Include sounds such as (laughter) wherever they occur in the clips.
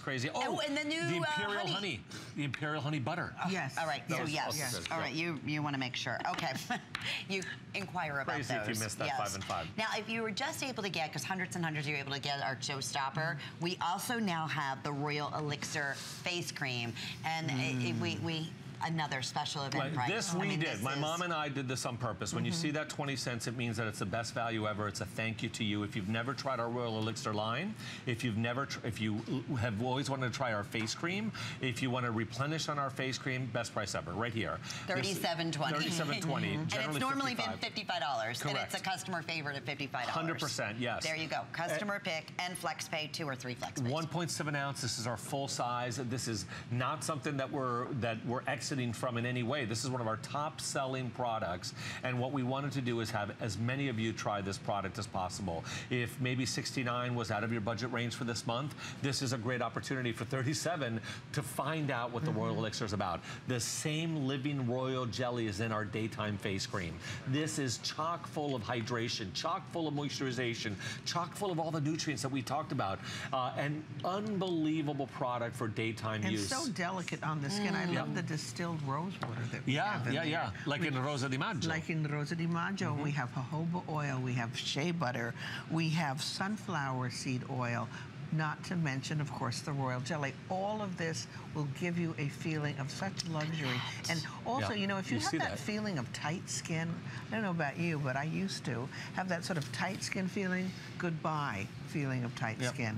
crazy. Oh, Oh, and the new, the uh, imperial honey. honey. the imperial honey butter. Oh. Yes. All right, That so was yes. also good, All yeah. right, you you want to make sure. Okay. (laughs) you inquire about Crazy if those. you missed that yes. five and five. Now, if you were just able to get, because hundreds and hundreds you were able to get our Joe showstopper, we also now have the Royal Elixir face cream. And it- it- we, we, another special event Like, price. this I we mean, did. this My is- mom and I did this on purpose. When you mm-hmm. see that 20 cents, it means that it's the best value ever. It's a thank you to you. If you've never tried our Royal Elixir line, if you've never, tr- if you have always wanted to try our face cream, if you want to replenish on our face cream, best price ever, right here. This- $37.20. 37.20. (laughs) And it's normally 55. been $55. And it's a customer favorite at $55. 100%, yes. There you go. Customer pick and flex pay, two or three flex pays. 1.7 ounce. This is our full size. This is not something that we're that we're exiting from in any way. This is one of our top selling products. And what we wanted to do is have as many of you try this product as possible. If maybe 69 was out of your budget range for this month, this is a great opportunity for 37 to find out what the Royal Elixir is about. The same living royal jelly is in our daytime face cream. This is chock full of hydration, chock full of moisturization, chock full of all the nutrients that we talked about. Uh, an unbelievable product for daytime And use. so delicate on the skin. I love Yeah. the distilled rose water that we yeah, have in yeah, there. yeah. Like in Rosa di Maggio. Like in Rosa di Maggio, we have jojoba oil, we have shea butter, we have sunflower seed oil, not to mention, of course, the royal jelly. All of this will give you a feeling of such luxury. And also, Yeah, you know, if you, you have that, that. feeling of tight skin, I don't know about you, but I used to have that sort of tight skin feeling, goodbye feeling of tight Yep. skin.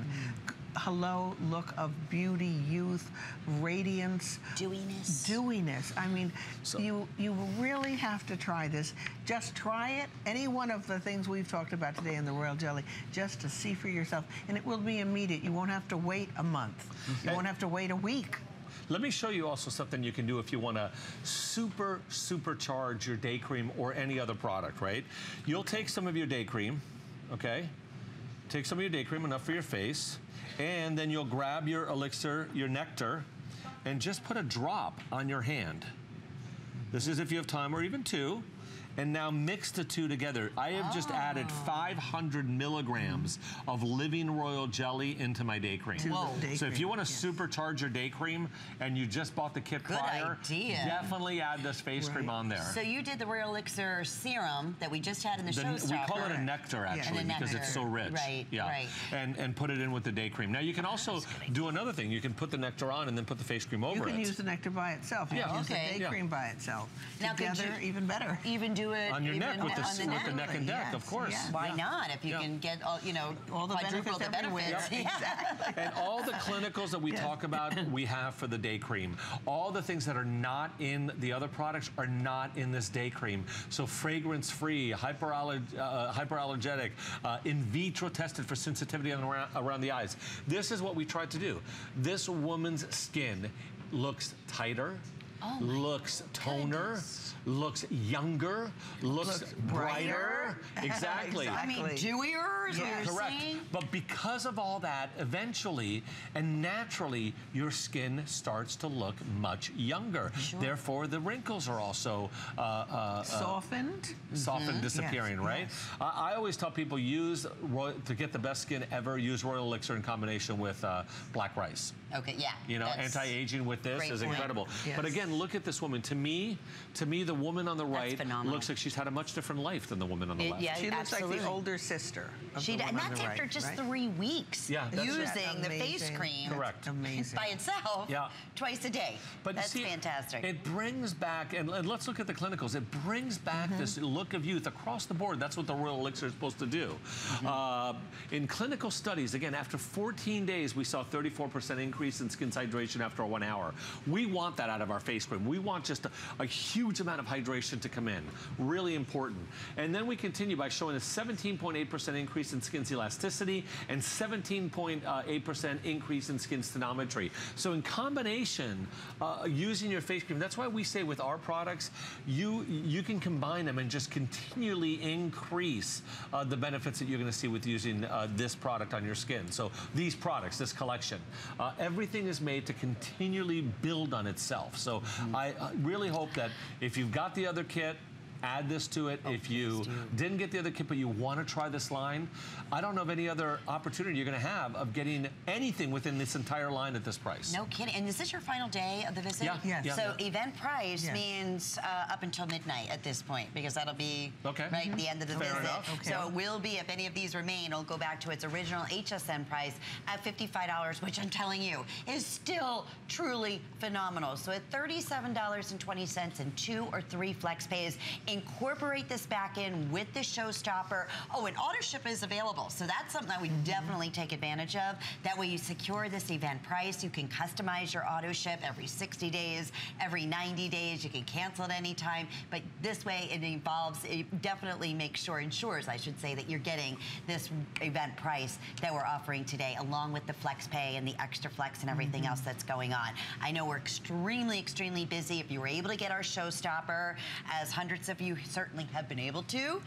Hello, look of beauty, youth, radiance, Dewiness. dewiness. I mean, So- you you really have to try this. Just try it. Any one of the things we've talked about today in the royal jelly, just to see for yourself, and it will be immediate. You won't have to wait a month. You won't have to wait a week. Let me show you also something you can do if you want to super, supercharge your day cream or any other product, right? You'll take some of your day cream, okay? Take some of your day cream, enough for your face, and then you'll grab your elixir, your nectar, and just put a drop on your hand. This is if you have time, or even two. And now mix the two together. I have just added ah. 500 milligrams of Living Royal Jelly into my day cream. Whoa. day So if you want to yes. supercharge your day cream and you just bought the kit Good prior, idea. definitely add this face cream on there. So you did the Royal Elixir serum that we just had in the, The- showstopper. we call it a nectar actually And a because it's so rich. Right, yeah. right. And and put it in with the day cream. Now you can also do another thing. You can put the nectar on and then put the face cream over it. You can it. use the nectar by itself. You Yeah. can use Okay. the day Yeah. cream by itself. Now, could Together, you- even better. Even do it on your neck with the, on the with the neck. neck and deck, of course. yes. Why Yeah. not? If you Yeah. can get all, you know, All the benefits the benefits. Yeah. Exactly. And all the clinicals that we Yeah. talk about, (laughs) we have for the day cream. All the things that are not in the other products are not in this day cream. So fragrance-free, hyperallerg uh, hyperallergenic, uh, in vitro tested for sensitivity around, around the eyes. This is what we tried to do. This woman's skin looks tighter, Oh looks toner, goodness. looks younger, looks, Looks brighter. brighter. (laughs) exactly. I mean, Exactly. dewier is what Yeah. Correct. saying? But because of all that, eventually and naturally, your skin starts to look much younger. Sure. Therefore, the wrinkles are also uh, uh, uh, Softened. softened, disappearing, Yes, right? yes. I, I always tell people use to get the best skin ever. Use Royal Elixir in combination with uh, black rice. Okay, yeah. You know, anti-aging with this is point. incredible. Yes. But again, look at this woman. To me, to me, the woman on the right looks like she's had a much different life than the woman on the It- left. yeah, She looks like the older sister. Of She the did, one and on that's the after right, just right? three weeks Yeah, that's using right. the face cream Correct. Amazing. by itself Yeah. twice a day. But that's see, fantastic. It brings back, and, and let's look at the clinicals. It brings back Mm-hmm. this look of youth across the board. That's what the Royal Elixir is supposed to do. Mm-hmm. Uh, in clinical studies, again, after 14 days, we saw 34% increase in skin hydration after one hour. We want that out of our face cream. We want just a, a huge amount of hydration to come in. Really important. And then we continue by showing a 17.8% increase in skin's elasticity and 17.8% increase in skin stenometry. So in combination, uh, using your face cream, that's why we say with our products, you you can combine them and just continually increase uh, the benefits that you're going to see with using uh, this product on your skin. So these products, this collection, uh, everything is made to continually build on itself. So I uh, really hope that if you've got the other kit, add this to it, if you do. didn't get the other kit but you want to try this line, I don't know of any other opportunity you're going to have of getting anything within this entire line at this price. No kidding. And is this your final day of the visit? Yeah. Yes. Yeah. So event price Yes. means uh, up until midnight at this point because that'll be Okay. right the end of the Fair visit. enough. Okay. So it will be if any of these remain, it'll go back to its original HSN price at $55, which I'm telling you is still truly phenomenal. So at $37.20 and two or three flex pays, incorporate this back in with the showstopper. Oh, and auto ship is available. So that's something that we mm-hmm. definitely take advantage of. That way you secure this event price. You can customize your auto ship every 60 days, every 90 days. You can cancel at any time. But this way it involves, it definitely makes sure, ensures, I should say, that you're getting this event price that we're offering today, along with the flex pay and the extra flex and everything mm-hmm. else that's going on. I know we're extremely, extremely busy. If you were able to get our showstopper, as hundreds of you certainly have been able to,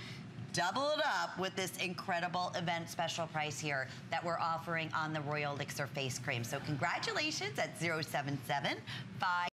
double it up with this incredible event special price here that we're offering on the Royal Elixir face cream. So congratulations at 077 5